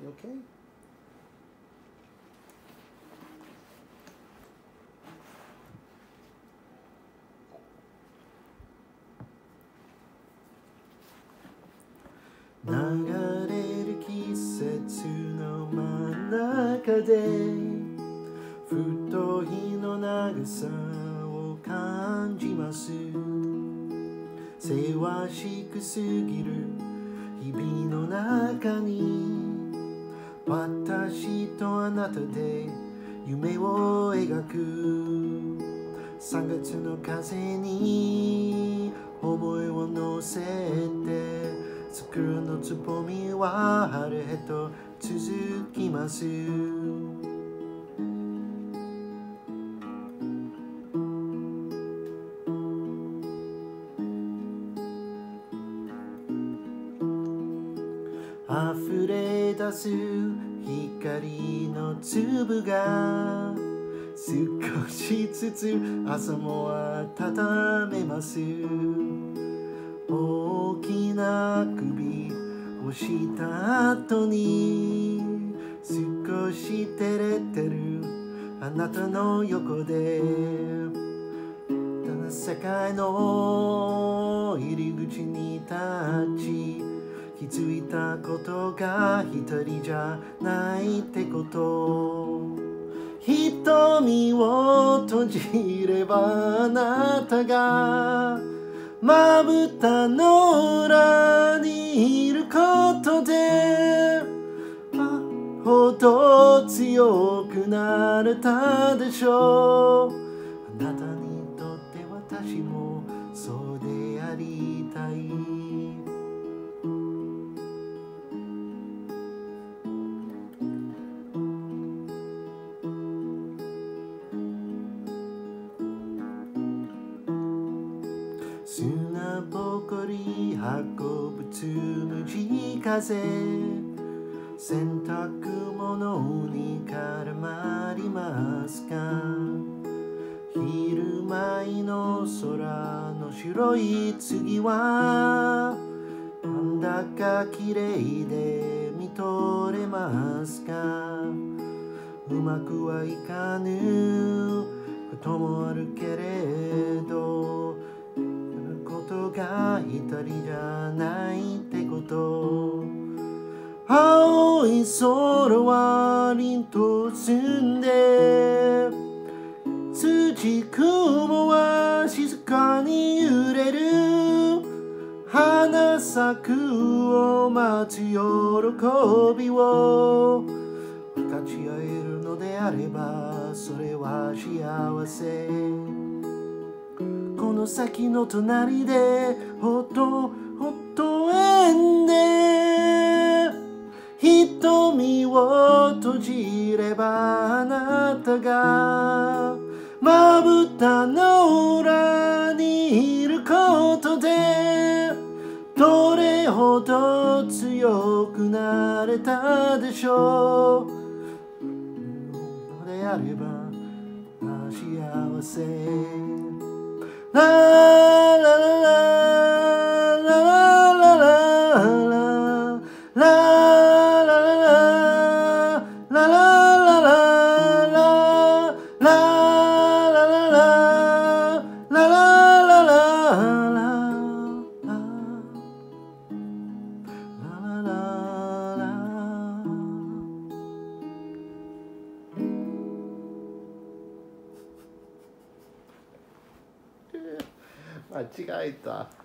You okay?「流れる季節の真ん中で」「太いの長さを感じます」「せわしくすぎる日々の中に」「あなたで夢を描く」「3月の風に思いを乗せて」桜のつぼみは春へと続きます。溢れ出す光の粒が少しずつ朝も温めます。大きな首をした後に少し照れてるあなたの横で。世界の入り口に立ち気づいたことが一人じゃないってこと。瞳を閉じればあなたがまぶたの裏にいることでほど強くなれたでしょう。あなたにとって私もそうでありたい。砂ぼこり運ぶつむじ風。洗濯物に絡まりますか。昼前の空の白い次は。なんだか綺麗で見とれますか。うまくはいかぬ。こともあるけれど。空は凛と澄んで土雲は静かに揺れる。花咲くを待つ喜びを。分かち合えるのであればそれは幸せ。この先の隣であなたがまぶたの裏にいることでどれほど強くなれたでしょう?であれば幸せ。La la la 間違えた。